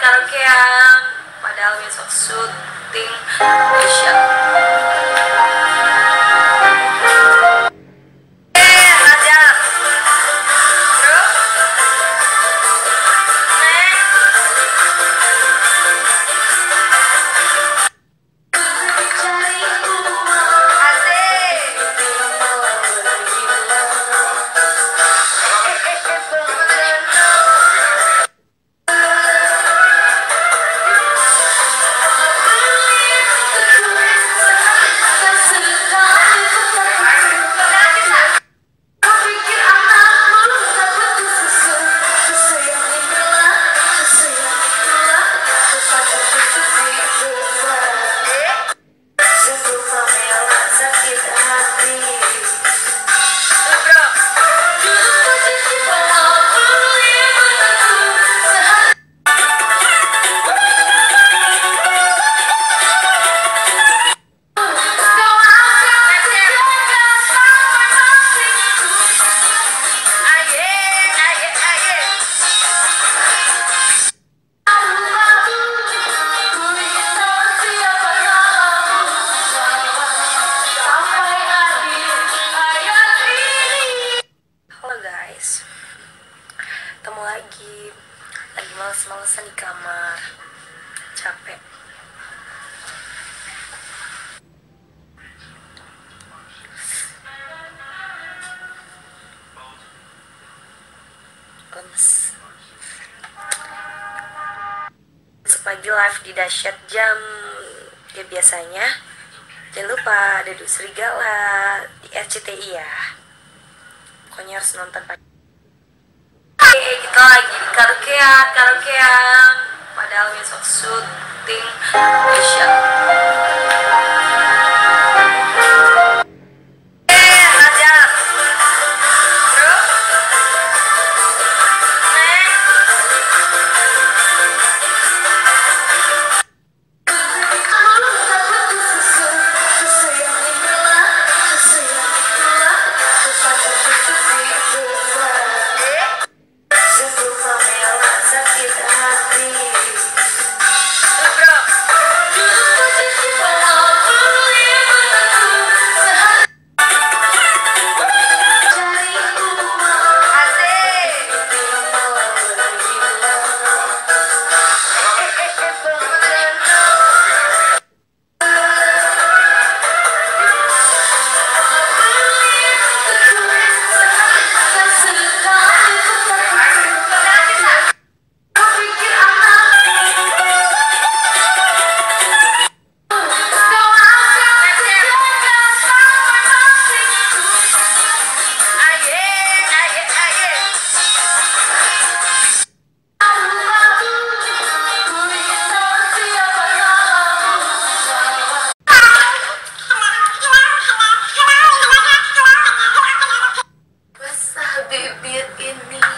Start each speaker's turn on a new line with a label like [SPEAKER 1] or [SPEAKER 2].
[SPEAKER 1] karaokean padahal besok syuting Indonesia. capek sepagi live di dasyat jam ya biasanya. Jangan lupa Dedu Serigala di RCTI ya. Pokoknya harus nonton Oke, kita lagi di karaokean karaokean padahal besok syuting dahsyat it be in me.